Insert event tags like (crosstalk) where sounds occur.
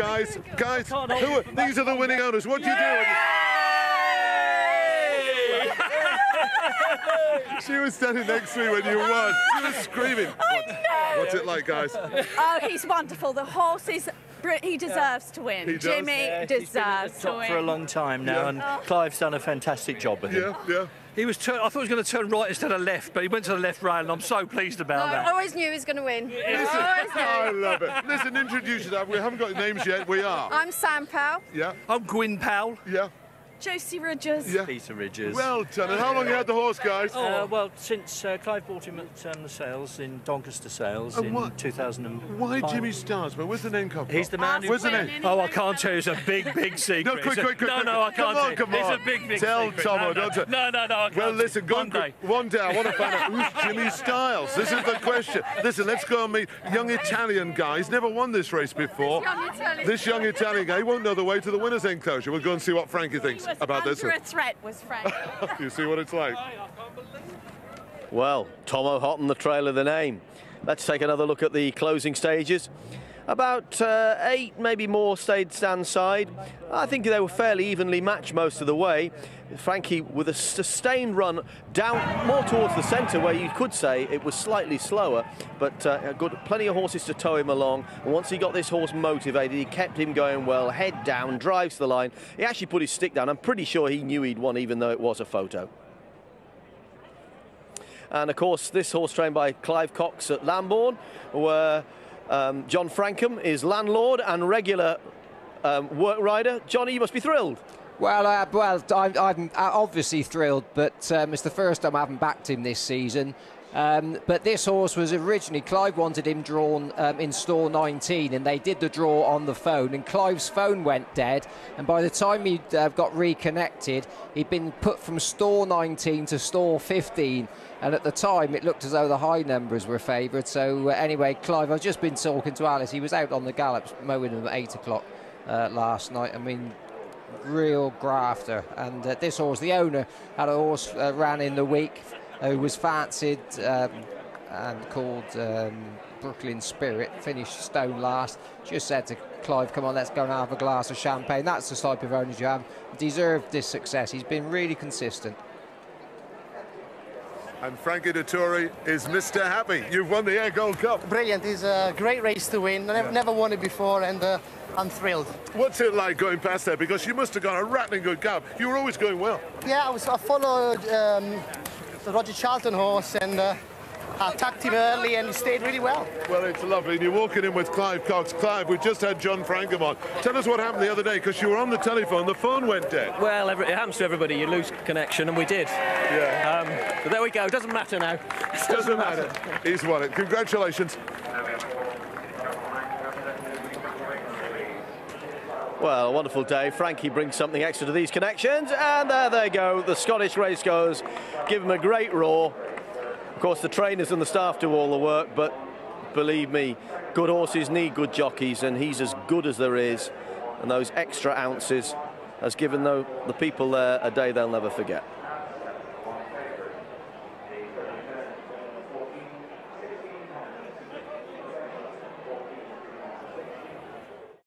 Guys, guys, who are, these are the winning owners. What do you do? (laughs) she was standing next to me when you won. She was screaming. I know. What's it like, guys? Oh, he's wonderful. The horse is. He deserves to win. He does. Jimmy Yeah, he's been at deserves the to win. for a long time now, Yeah. and Clive's done a fantastic job with him. Yeah, yeah. He was. Turn, I thought he was going to turn right instead of left, but he went to the left rail, and I'm so pleased about I that. I always knew he was going to win. Listen, I love it. Listen, introduce yourself. We haven't got names yet. We are. I'm Sam Powell. Yeah, I'm Gwyn Powell. yeah, Josie Rogers. yeah. Peter Ridges. Well done. And how long you had the horse, guys? Uh, well, since uh, Clive bought him at um, the sales in Doncaster Sales And in what- 2005. Why Jimmy Starsman? Where's the name come from? He's the man who. Where's the name? Oh, I can't tell you. It's a big, big (laughs) secret. No, quick, quick, quick, No, no, I can't. Come on, come on. It's a big, big Tell secret. Tomo, no, no. don't tell- No, no, no, I can't. Well, listen, go One and quick. day. One day, I want to find out who's (laughs) Jimmy Styles. This is the question. Listen, let's go and meet young Italian guy. He's never won this race before. young Italian. This young Italian guy, he won't know the way to the winner's enclosure. We'll go and see what Frankie thinks was about under this. a threat, was Frank. (laughs) you see what it's like. Well, Tomo hot on the trail of the name. Let's take another look at the closing stages. About uh, eight, maybe more, stayed stand side. I think they were fairly evenly matched most of the way. Frankie with a sustained run down more towards the centre, where you could say it was slightly slower, but uh, good, plenty of horses to tow him along. And once he got this horse motivated, he kept him going well, head down, drives the line. He actually put his stick down. I'm pretty sure he knew he'd won, even though it was a photo. And of course, this horse trained by Clive Cox at Lambourn, where um, John Frankham is landlord and regular um, work rider. Johnny, you must be thrilled. Well, uh, well, I'm, I'm obviously thrilled, but um, it's the first time I haven't backed him this season. Um, but this horse was originally Clive wanted him drawn um, in store 19, and they did the draw on the phone. And Clive's phone went dead, and by the time he uh, got reconnected, he'd been put from store 19 to store 15. And at the time, it looked as though the high numbers were favoured. So uh, anyway, Clive, I've just been talking to Alice. He was out on the gallops mowing them at eight o'clock uh, last night. I mean, real grafter. And uh, this horse, the owner had a horse uh, ran in the week who was fancied um, and called um, Brooklyn Spirit, finished stone last. Just said to Clive, come on, let's go and have a glass of champagne. That's the type of owners you have. Deserved this success. He's been really consistent. And Frankie Dettori is Mr. Happy. You've won the Ayr Gold Cup. Brilliant. It's a great race to win. I never, never won it before, and uh, I'm thrilled. What's it like going past there? Because you must have got a rattling good gallop. You were always going well. Yeah, I, was, I followed um, the Roger Charlton horse, and uh, I attacked him early, and he stayed really well. Well, it's lovely. And you're walking in with Clive Cox. Clive, we just had John Frankham on. Tell us what happened the other day, because you were on the telephone. The phone went dead. Well, every, it happens to everybody. You lose connection, and we did. Yeah. Um, but there we go. Doesn't matter now. Doesn't matter. He's won it. Congratulations. Well, a wonderful day. Frankie brings something extra to these connections, and there they go. The Scottish race goes. Give them a great roar. Of course, the trainers and the staff do all the work, but believe me, good horses need good jockeys, and he's as good as there is. And those extra ounces has given the people there a day they'll never forget.